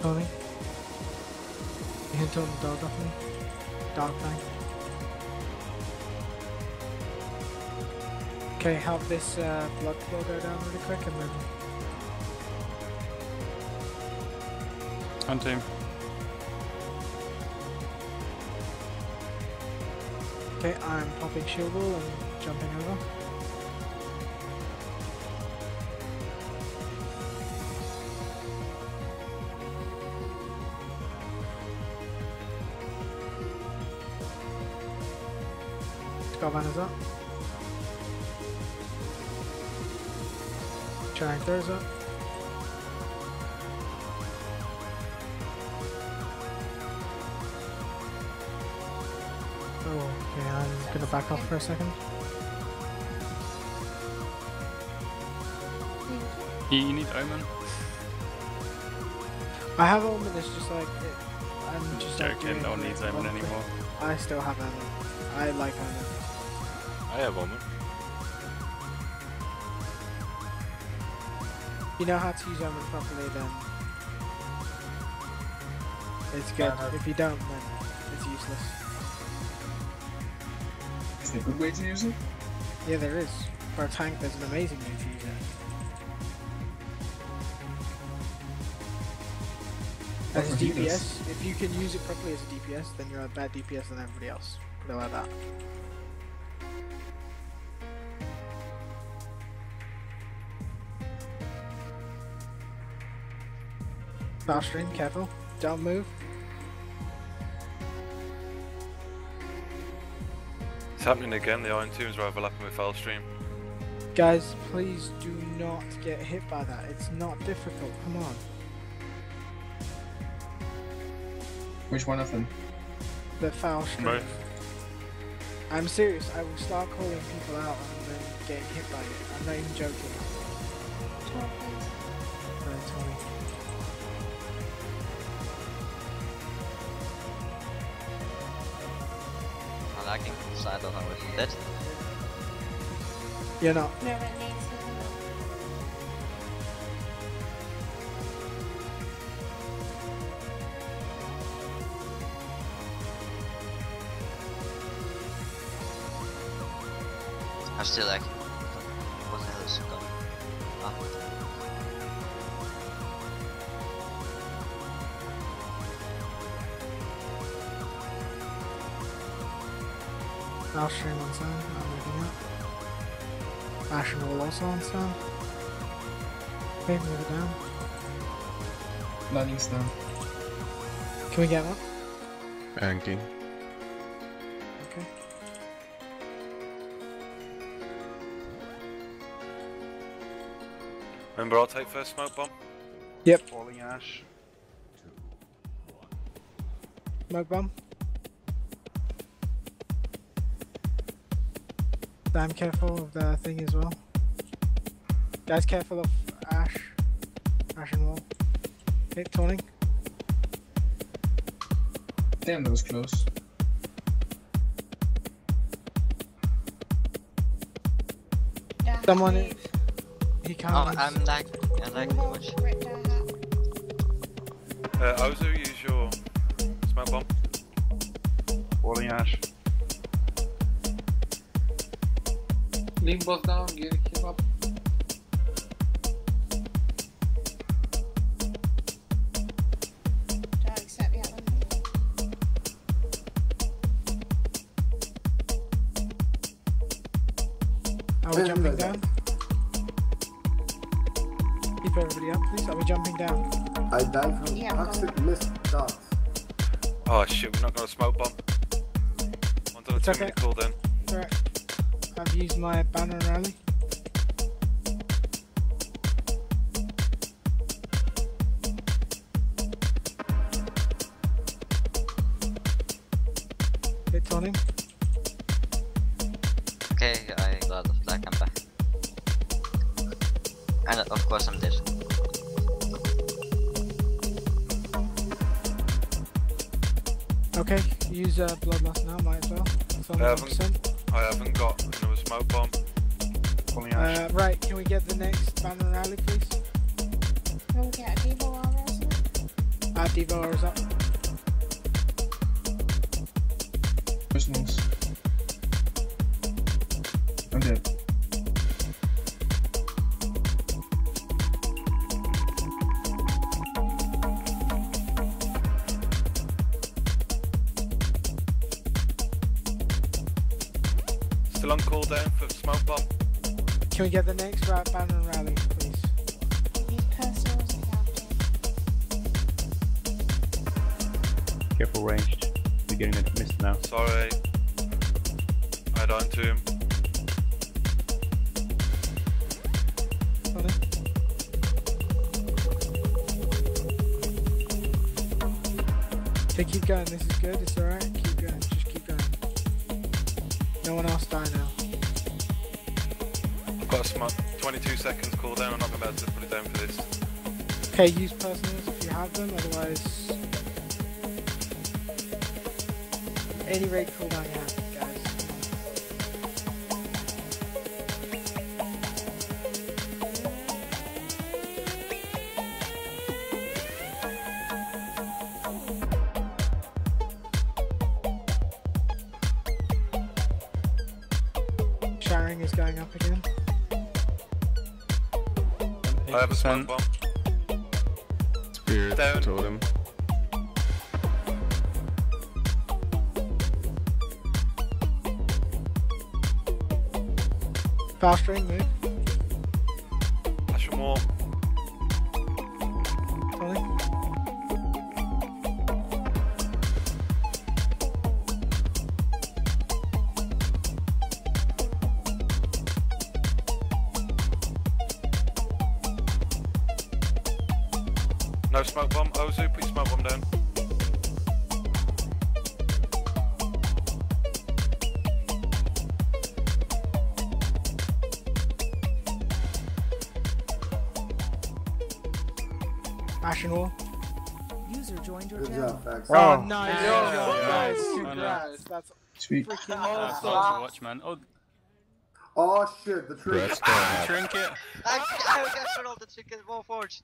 Tony. You hint on the dog off me. Dark thing. Okay, help this uh, blood flow go down really quick and then On team. Okay, I'm popping shield wall and jumping over. Scarvan up. Giant throws up. Oh, okay, I'm gonna back off for a second. You, need Omen. I have Omen, it's just like, it, I'm just like Joking, doing no one needs Omen anymore. I still have Omen. I like Omen. I have Omen. You know how to use Omen properly, then it's good. Uh, if you don't, then it's useless. Is there a good way to use it? Yeah, there is. For a tank, there's an amazing way to use it. As a DPS, if you can use it properly as a DPS, then you're a bad DPS than everybody else. Put it like that. Foul stream, careful. Don't move. It's happening again. The Iron Tombs are overlapping with foul stream. Guys, please do not get hit by that. It's not difficult. Come on. Which one of them? The foul stream. Both. I'm serious. I will start calling people out and then getting hit by it. I'm not even joking. I'm lagging, so I don't know if I'm dead. You're not. No, to I'm still lagging. What the hell is going on? Foul stream on sound. Not moving up. Ashen wall also on sound. Okay, move it down. Lightning's down. Can we get one? Banking. Okay. Remember, I'll take first smoke bomb. Yep. Falling Ash. Smoke bomb. Damn careful of the thing as well. Guys, careful of Ash. Ashen wall. Okay, toning. Damn, that was close. Yeah, Someone- leave. He can't. Oh, I'm lagging. I'm lagging too much. Rip their hat. Uh, Ozu, use your smoke bomb. Falling Ash. Link boss down, get him up. Don't accept yet. then. Are we jumping down? Keep everybody up, please. Are we jumping down? I died from Yeah, toxic mist dots. Oh shit, we're not gonna smoke bomb. One done a It's two okay. minute cooldown. Alright. I've used my banner rally. Hit Tony. Okay, I got the flag, I'm back. And of course I'm dead. Okay, use uh, Bloodlust now, might as well. I haven't- I haven't got another smoke bomb. Falling Ash. Uh, right, can we get the next banner rally, please? Can We'll get a Devo while there's it. Uh, Devo is up. Personals. I'm dead. Still on cooldown for smoke bomb. Can we get the next ra- banner and rally, please? Use personal as a captain. Careful ranged. We're getting into mist now. Sorry. I died to him. Sorry. Okay, keep going. This is good. It's alright. No one else die now. I've got a smoke. 22 seconds cooldown. I'm not able to put it down for this. Okay, use personals if you have them. Otherwise, any rate cooldown you have, is going up again. I have a smoke bomb. Spirit Down. totem. Fast ring move. No smoke bomb. Ozu, put your smoke bomb down. Ashen wall. User joined your Good channel. job, Oh, nice. Yo, job, yo, guys. yo. Congrats. That's Sweet. freaking Uh, awesome. close the watch, man. Oh, Oh shit, the tree. That's still happening. trinket. I, I got rid of the chicken, more forge.